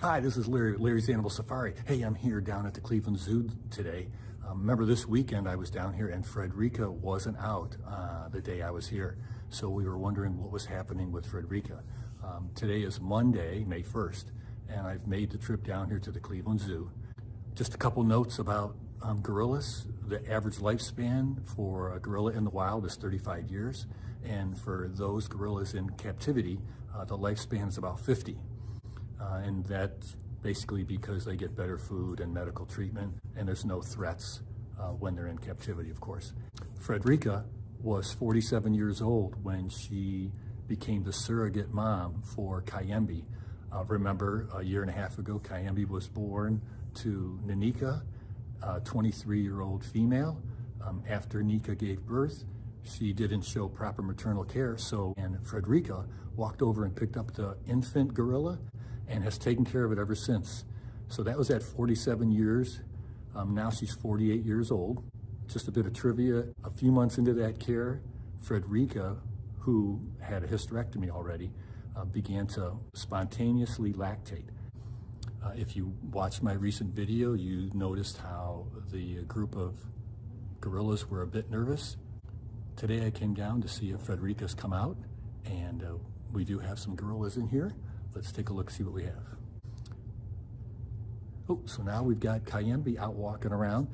Hi, this is Larry, Larry's Animal Safari. Hey, I'm here down at the Cleveland Zoo today. Um, remember this weekend I was down here and Fredrika wasn't out uh, the day I was here. So we were wondering what was happening with Fredrika. Um, today is Monday, May 1st, and I've made the trip down here to the Cleveland Zoo. Just a couple notes about um, gorillas. The average lifespan for a gorilla in the wild is 35 years. And for those gorillas in captivity, uh, the lifespan is about 50. Uh, and that's basically because they get better food and medical treatment, and there's no threats uh, when they're in captivity, of course. Fredrika was 47 years old when she became the surrogate mom for Kayembe. Uh, remember, a year and a half ago, Kayembe was born to Nneka, a 23-year-old female. Um, after Nneka gave birth, she didn't show proper maternal care, so and Fredrika walked over and picked up the infant gorilla and has taken care of it ever since. So that was at 47 years. Um, now she's 48 years old. Just a bit of trivia, a few months into that care, Fredrika, who had a hysterectomy already, uh, began to spontaneously lactate. Uh, if you watched my recent video, you noticed how the group of gorillas were a bit nervous. Today I came down to see if Fredrika's come out, and uh, we do have some gorillas in here. Let's take a look, see what we have. Oh, so now we've got Kayembe out walking around.